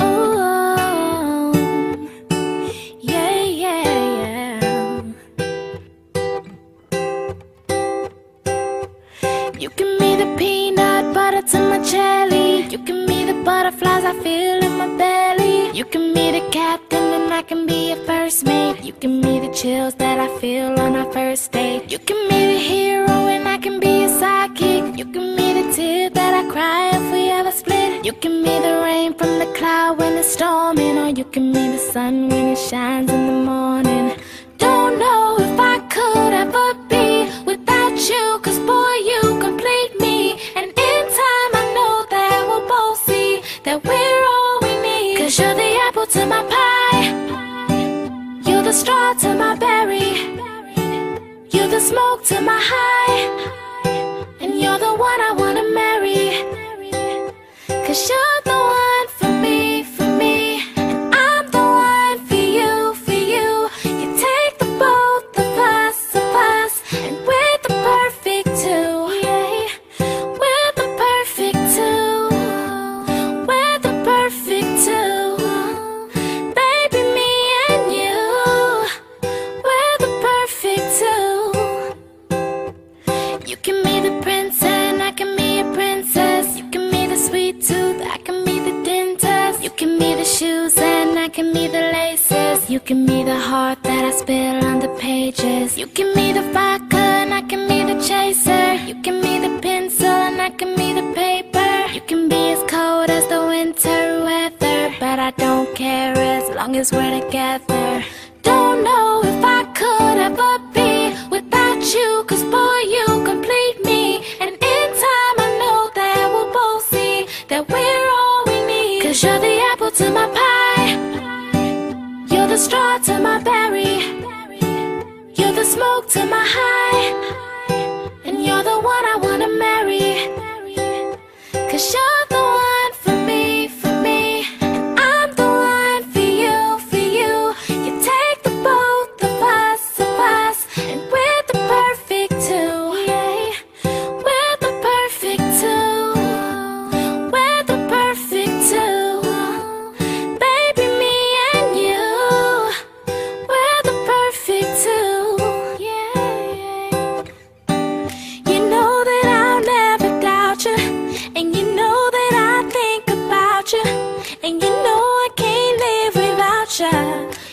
Oh, you give me the peanut butter to my jelly. You give me the butterflies I feel in my belly. You give me the captain and I can be your first mate. You give me the chills that I feel on our first date. You give me the hero Me the rain from the cloud when it's storming, or you can me the sun when it shines in the morning. Don't know if I could ever be without you, cause boy, you complete me. And in time, I know that we'll both see that we're all we need. Cause you're the apple to my pie, you're the straw to my berry, you're the smoke to my high, and you're the one I wanna marry. Cause you're You give me the heart that I spill on the pages. You give me the vodka and I can be the chaser. You give me the pencil and I can be the paper. You can be as cold as the winter weather But I don't care as long as we're together. Don't know if I could ever be without you Cause boy you straw to my berry. You're the smoke to my high. sunshine